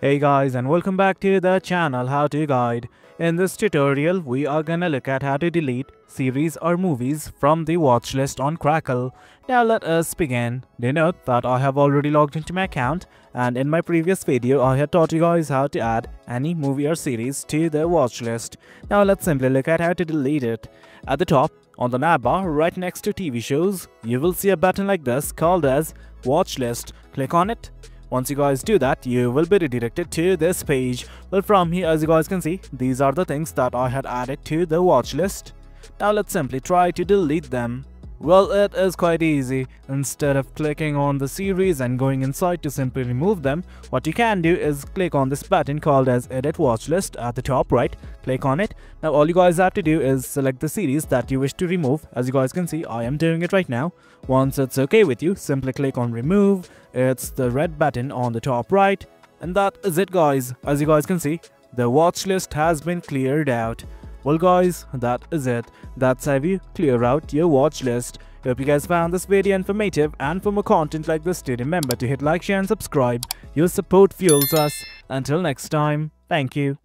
Hey guys and welcome back to the channel How To Guide. In this tutorial, we are gonna look at how to delete series or movies from the watch list on Crackle. Now let us begin. Do note that I have already logged into my account and in my previous video I had taught you guys how to add any movie or series to the watch list. Now let's simply look at how to delete it. At the top, on the navbar right next to TV shows, you will see a button like this called as watch list. Click on it once you guys do that, you will be redirected to this page. Well, from here, as you guys can see, these are the things that I had added to the watch list. Now let's simply try to delete them. Well, it is quite easy. Instead of clicking on the series and going inside to simply remove them, what you can do is click on this button called as Edit Watch List at the top right. Click on it. Now all you guys have to do is select the series that you wish to remove. As you guys can see, I am doing it right now. Once it's okay with you, simply click on Remove. It's the red button on the top right. And that is it guys. As you guys can see, the watch list has been cleared out. Well guys, that is it. That's how you clear out your watch list. Hope you guys found this video informative and for more content like this do remember to hit like, share and subscribe. Your support fuels us. Until next time, thank you.